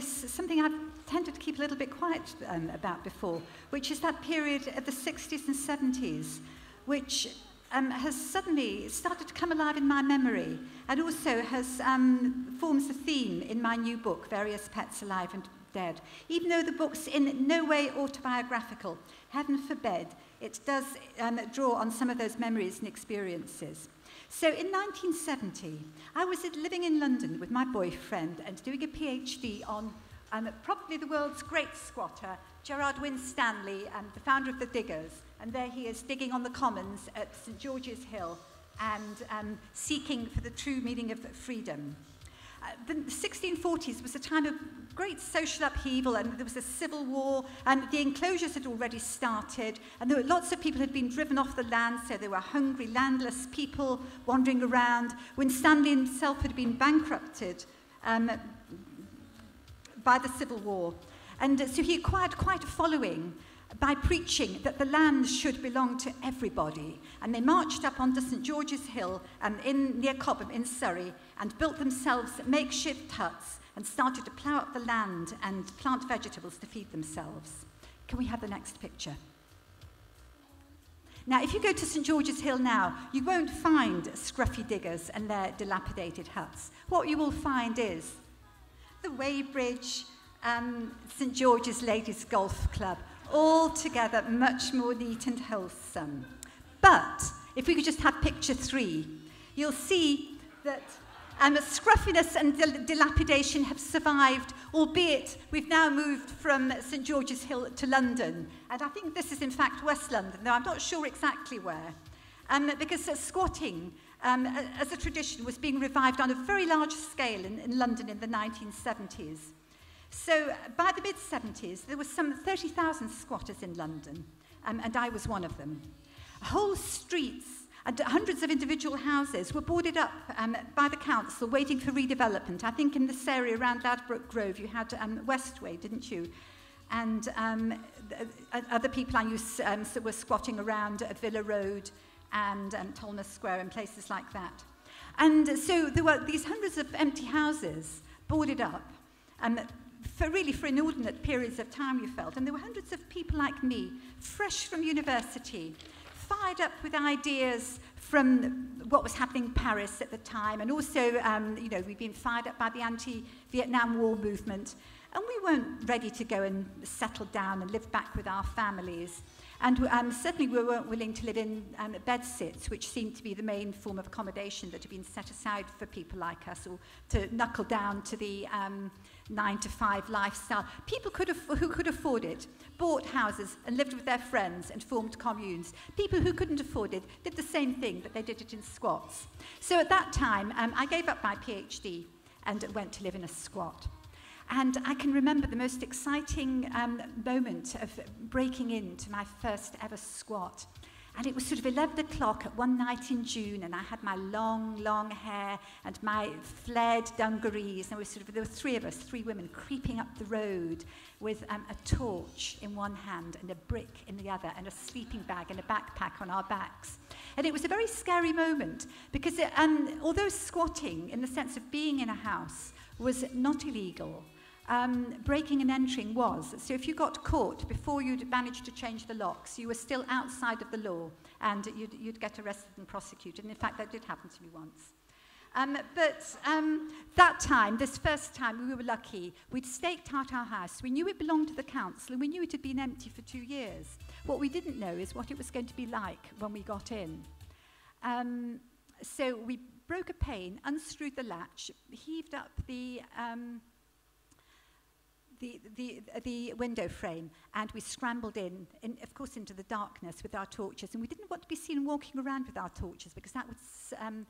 this, something I've tended to keep a little bit quiet um, about before, which is that period of the 60s and 70s, which um, has suddenly started to come alive in my memory and also has um, forms a theme in my new book, Various Pets Alive and Dead. Even though the book's in no way autobiographical, heaven forbid, it does um, draw on some of those memories and experiences. So in 1970, I was living in London with my boyfriend and doing a PhD on um, probably the world's great squatter, Gerard Winstanley, um, the founder of the Diggers. And there he is digging on the commons at St George's Hill and um, seeking for the true meaning of freedom. Uh, the 1640s was a time of great social upheaval and there was a civil war and the enclosures had already started and there were lots of people had been driven off the land so there were hungry landless people wandering around. Winstanley himself had been bankrupted um, by the civil war. And so he acquired quite a following by preaching that the land should belong to everybody. And they marched up onto St George's Hill um, in, near Cobham in Surrey and built themselves makeshift huts and started to plough up the land and plant vegetables to feed themselves. Can we have the next picture? Now, if you go to St George's Hill now, you won't find scruffy diggers and their dilapidated huts. What you will find is the Weybridge, um, St George's Ladies Golf Club, all together much more neat and wholesome. But if we could just have picture three, you'll see that um, scruffiness and dil dilapidation have survived, albeit we've now moved from St George's Hill to London. And I think this is in fact West London, though I'm not sure exactly where. Um, because uh, squatting um, as a tradition was being revived on a very large scale in, in London in the 1970s. So by the mid-70s, there were some 30,000 squatters in London, um, and I was one of them. Whole streets and hundreds of individual houses were boarded up um, by the council waiting for redevelopment. I think in this area around Ladbroke Grove, you had um, Westway, didn't you? And um, other people I used um, were squatting around Villa Road and um, Tolmers Square and places like that. And so there were these hundreds of empty houses boarded up. Um, for really for inordinate periods of time, you felt. And there were hundreds of people like me, fresh from university, fired up with ideas from what was happening in Paris at the time. And also, um, you know, we've been fired up by the anti-Vietnam War movement. And we weren't ready to go and settle down and live back with our families. And um, certainly we weren't willing to live in um, bedsits, which seemed to be the main form of accommodation that had been set aside for people like us, or to knuckle down to the um, nine to five lifestyle. People could who could afford it bought houses and lived with their friends and formed communes. People who couldn't afford it did the same thing, but they did it in squats. So at that time, um, I gave up my PhD and went to live in a squat. And I can remember the most exciting um, moment of breaking into my first ever squat. And it was sort of 11 o'clock at one night in June, and I had my long, long hair and my flared dungarees. And was sort of, there were three of us, three women, creeping up the road with um, a torch in one hand and a brick in the other, and a sleeping bag and a backpack on our backs. And it was a very scary moment because it, um, although squatting, in the sense of being in a house, was not illegal, um, breaking and entering was. So if you got caught before you'd managed to change the locks, you were still outside of the law and you'd, you'd get arrested and prosecuted. And in fact, that did happen to me once. Um, but um, that time, this first time, we were lucky. We'd staked out our house. We knew it belonged to the council and we knew it had been empty for two years. What we didn't know is what it was going to be like when we got in. Um, so we broke a pane, unscrewed the latch, heaved up the... Um, the, the, the window frame and we scrambled in, in, of course, into the darkness with our torches. And we didn't want to be seen walking around with our torches because that would um,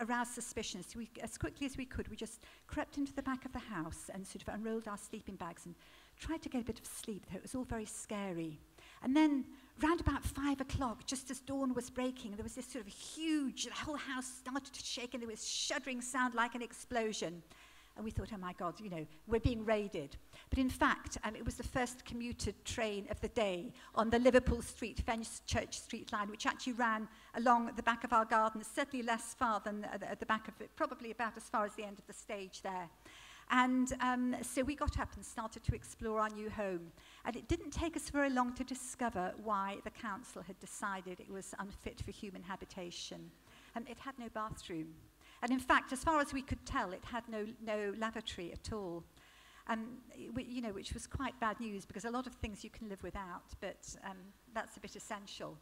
arouse suspicion. So we, as quickly as we could, we just crept into the back of the house and sort of unrolled our sleeping bags and tried to get a bit of sleep, though it was all very scary. And then, round about five o'clock, just as dawn was breaking, there was this sort of huge, the whole house started to shake and there was shuddering sound like an explosion. And we thought, oh my God, you know, we're being raided. But in fact, um, it was the first commuter train of the day on the Liverpool Street, Fenchurch Street line, which actually ran along the back of our garden, certainly less far than at the back of it, probably about as far as the end of the stage there. And um, so we got up and started to explore our new home. And it didn't take us very long to discover why the council had decided it was unfit for human habitation. And it had no bathroom. And in fact, as far as we could tell, it had no, no lavatory at all. Um, we, you know, which was quite bad news because a lot of things you can live without, but um, that's a bit essential.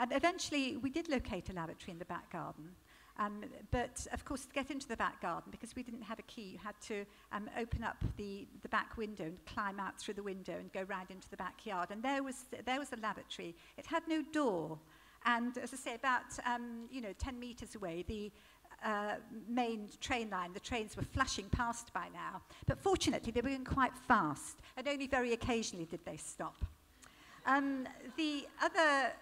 And eventually, we did locate a lavatory in the back garden. Um, but of course, to get into the back garden, because we didn't have a key, you had to um, open up the, the back window and climb out through the window and go round into the backyard. And there was, there was a lavatory. It had no door. And as I say, about um, you know, 10 metres away, the uh, main train line, the trains were flashing past by now. But fortunately, they were going quite fast, and only very occasionally did they stop. Um, the other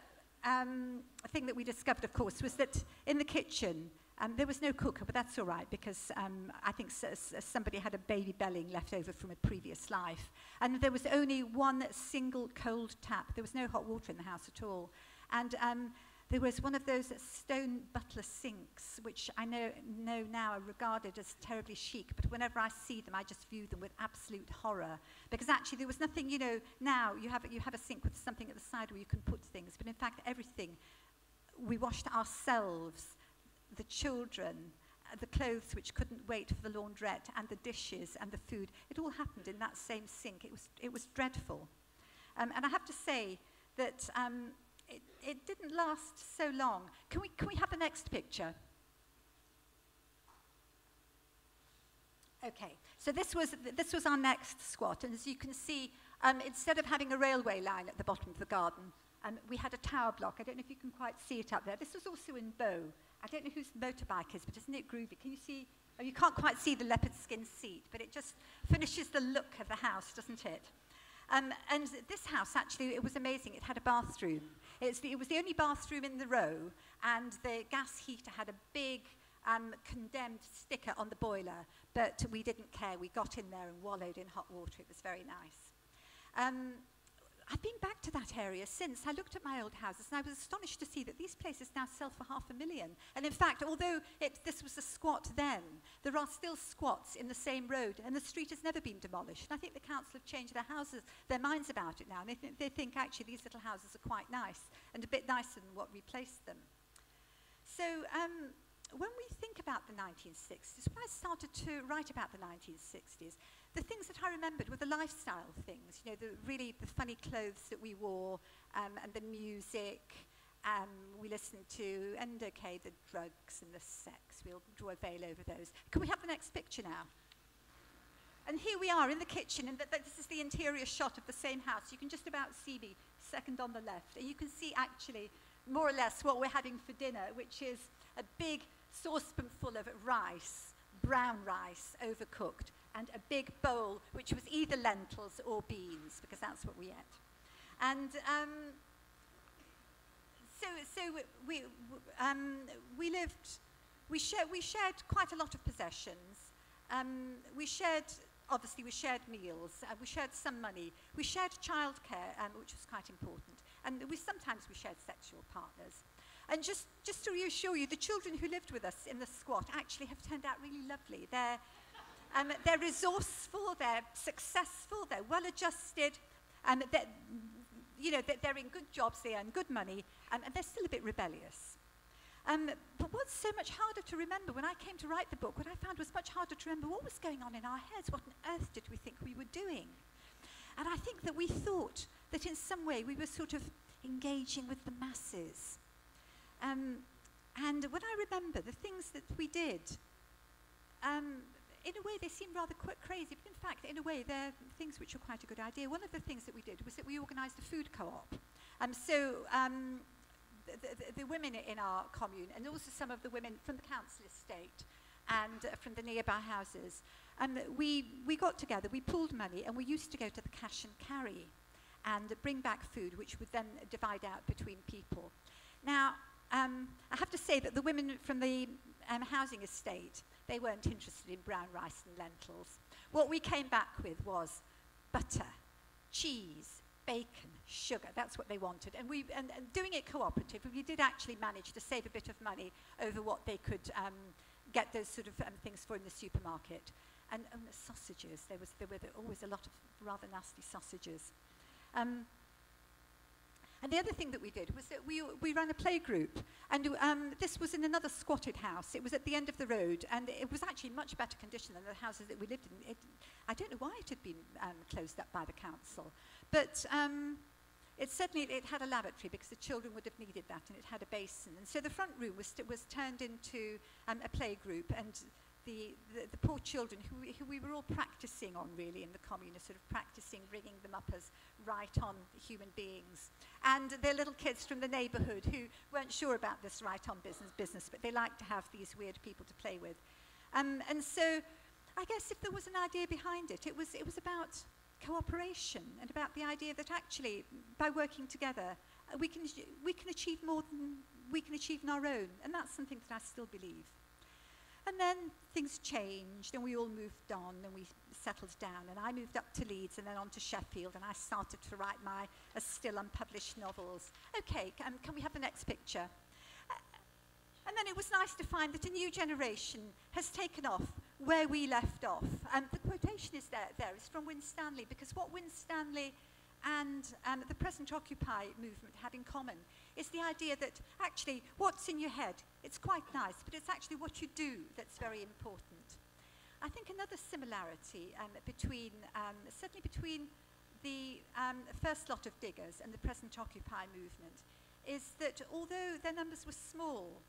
um, thing that we discovered, of course, was that in the kitchen, um, there was no cooker, but that's all right because um, I think somebody had a baby belling left over from a previous life. And there was only one single cold tap. There was no hot water in the house at all. And um, there was one of those stone butler sinks, which I know, know now are regarded as terribly chic, but whenever I see them, I just view them with absolute horror. Because actually, there was nothing, you know, now you have, you have a sink with something at the side where you can put things, but in fact, everything we washed ourselves, the children, uh, the clothes which couldn't wait for the laundrette, and the dishes and the food. It all happened in that same sink. It was, it was dreadful. Um, and I have to say that. Um, it, it didn't last so long. Can we, can we have the next picture? Okay, so this was, this was our next squat, and as you can see, um, instead of having a railway line at the bottom of the garden, um, we had a tower block. I don't know if you can quite see it up there. This was also in Bow. I don't know whose motorbike is, but isn't it groovy? Can you see? Oh, you can't quite see the leopard skin seat, but it just finishes the look of the house, doesn't it? Um, and this house, actually, it was amazing. It had a bathroom. It's the, it was the only bathroom in the row, and the gas heater had a big um, condemned sticker on the boiler, but we didn't care. We got in there and wallowed in hot water. It was very nice. Um, I've been back to that area since. I looked at my old houses and I was astonished to see that these places now sell for half a million. And in fact, although it, this was a squat then, there are still squats in the same road and the street has never been demolished. And I think the council have changed their houses, their minds about it now. And they, th- they think actually these little houses are quite nice and a bit nicer than what replaced them. So um, when we think about the 1960s, when I started to write about the 1960s, the things that I remembered were the lifestyle things, you know, the really the funny clothes that we wore um, and the music um, we listened to, and okay, the drugs and the sex. We'll draw a veil over those. Can we have the next picture now? And here we are in the kitchen, and th- th- this is the interior shot of the same house. You can just about see me, second on the left. And you can see actually more or less what we're having for dinner, which is a big saucepan full of rice, brown rice, overcooked, and a big bowl, which was either lentils or beans, because that's what we ate. And um, so, so we, um, we lived, we, share, we shared quite a lot of possessions. Um, we shared, obviously, we shared meals, uh, we shared some money, we shared childcare, um, which was quite important, and we, sometimes we shared sexual partners. And just, just to reassure you, the children who lived with us in the squat actually have turned out really lovely. They're, um, they're resourceful, they're successful, they're well adjusted, and um, they're, you know, they're in good jobs, they earn good money, um, and they're still a bit rebellious. Um, but what's so much harder to remember, when I came to write the book, what I found was much harder to remember what was going on in our heads. What on earth did we think we were doing? And I think that we thought that in some way we were sort of engaging with the masses. Um, and when I remember the things that we did, um, in a way, they seem rather quite crazy, but in fact, in a way, they're things which are quite a good idea. One of the things that we did was that we organised a food co-op. Um, so um, the, the, the, women in our commune, and also some of the women from the council estate and uh, from the nearby houses, um, we, we got together, we pooled money, and we used to go to the cash and carry and bring back food, which would then divide out between people. Now, um, I have to say that the women from the um, housing estate, they weren't interested in brown rice and lentils. What we came back with was butter, cheese, bacon, sugar. That's what they wanted. And, we, and, and doing it cooperative, we did actually manage to save a bit of money over what they could um, get those sort of um, things for in the supermarket. And, the sausages, there, was, there were always a lot of rather nasty sausages. Um, and the other thing that we did was that we, we ran a play group. And um, this was in another squatted house. It was at the end of the road. And it was actually much better condition than the houses that we lived in. It, I don't know why it had been um, closed up by the council. But um, it certainly it had a lavatory because the children would have needed that. And it had a basin. And so the front room was, was turned into um, a play group. And the, the, the poor children who, who we were all practicing on really in the commune, sort of practicing bringing them up as right on human beings. And their little kids from the neighbourhood who weren't sure about this right on business business, but they liked to have these weird people to play with. Um, and so I guess if there was an idea behind it, it was, it was about cooperation and about the idea that actually by working together we can, we can achieve more than we can achieve on our own. And that's something that I still believe. And then things changed and we all moved on and we settled down. And I moved up to Leeds and then on to Sheffield and I started to write my uh, still unpublished novels. Okay, um, can we have the next picture? Uh, and then it was nice to find that a new generation has taken off where we left off. And the quotation is there, there. It's from Winstanley because what Winstanley and um, the present Occupy movement had in common is the idea that actually what's in your head, it's quite nice, but it's actually what you do that's very important. I think another similarity um, between, um, certainly between the um, first lot of diggers and the present Occupy movement is that although their numbers were small,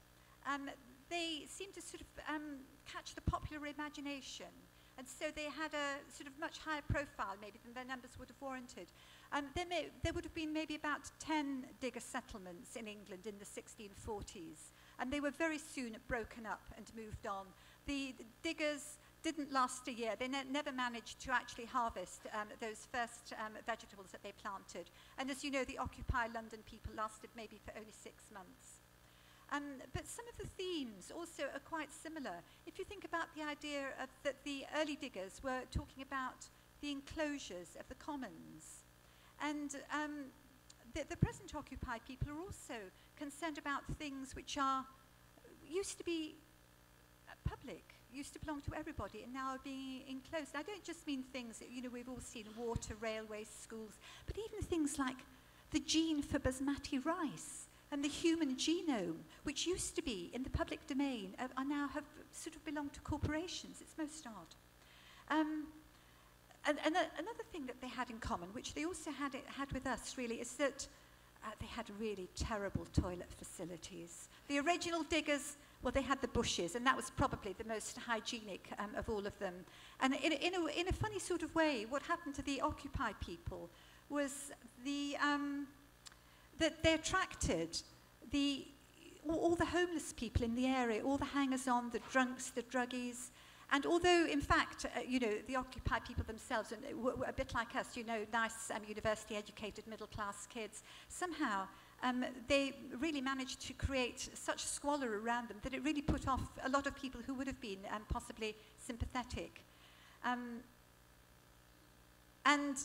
um, they seemed to sort of um, catch the popular imagination. And so they had a sort of much higher profile maybe than their numbers would have warranted. Um, there, may, there would have been maybe about 10 digger settlements in England in the 1640s, and they were very soon broken up and moved on. The, the diggers didn't last a year. They ne never managed to actually harvest um, those first um, vegetables that they planted. And as you know, the Occupy London people lasted maybe for only six months. Um, but some of the themes also are quite similar. If you think about the idea of that the early diggers were talking about the enclosures of the commons, and um, the, the present occupied people are also concerned about things which are used to be uh, public, used to belong to everybody, and now are being enclosed. I don't just mean things that you know we've all seen: water, railways, schools, but even things like the gene for basmati rice and the human genome, which used to be in the public domain, uh, are now have sort of belonged to corporations. It's most odd. Um, and, and another thing that they had in common, which they also had, it, had with us really, is that uh, they had really terrible toilet facilities. The original diggers, well, they had the bushes, and that was probably the most hygienic um, of all of them. And in, in, a, in a funny sort of way, what happened to the Occupy people was the, um, that they attracted the, all, the homeless people in the area, all the hangers-on, the drunks, the druggies, and although, in fact, uh, you know, the Occupy people themselves uh, were, were a bit like us, you know, nice um, university-educated middle-class kids, somehow um, they really managed to create such squalor around them that it really put off a lot of people who would have been um, possibly sympathetic. Um, and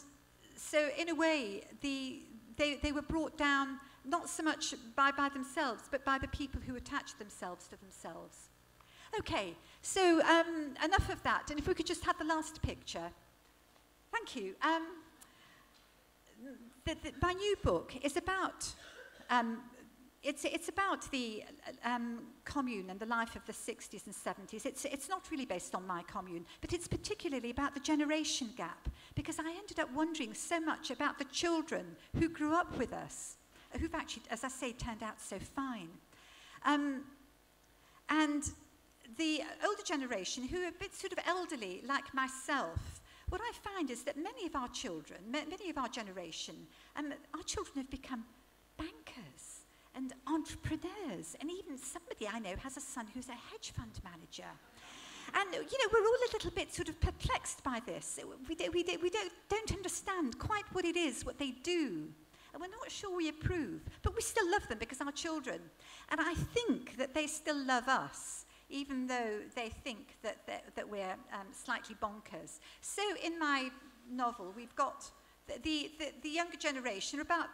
so, in a way, the, they, they were brought down not so much by, by themselves, but by the people who attached themselves to themselves. Okay, so um, enough of that. And if we could just have the last picture. Thank you. Um, the, the, my new book is about, um, it's, it's about the um, commune and the life of the 60s and 70s. It's, it's not really based on my commune, but it's particularly about the generation gap, because I ended up wondering so much about the children who grew up with us, who've actually, as I say, turned out so fine. Um, and the older generation who are a bit sort of elderly, like myself, what I find is that many of our children, many of our generation, um, our children have become and entrepreneurs. And even somebody I know has a son who's a hedge fund manager. And, you know, we're all a little bit sort of perplexed by this. We, do, we, do, we don't, don't understand quite what it is, what they do. and we're not sure we approve, but we still love them because our children. And I think that they still love us, even though they think that, that, that we're um, slightly bonkers. So in my novel, we've got the, the, the, younger generation, are about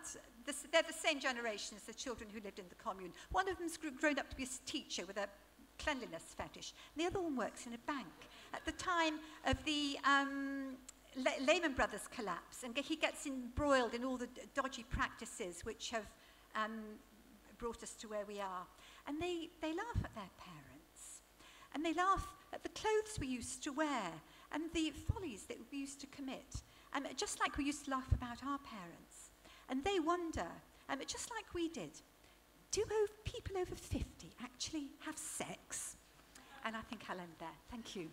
the, they're the same generation as the children who lived in the commune. One of them's grown up to be a teacher with a cleanliness fetish. The other one works in a bank. At the time of the um, Le- Lehman Brothers collapse, and he gets embroiled in all the dodgy practices which have um, brought us to where we are. And they, they laugh at their parents. And they laugh at the clothes we used to wear and the follies that we used to commit. Um, just like we used to laugh about our parents. And they wonder, um, just like we did, do people over 50 actually have sex? And I think I'll end there. Thank you.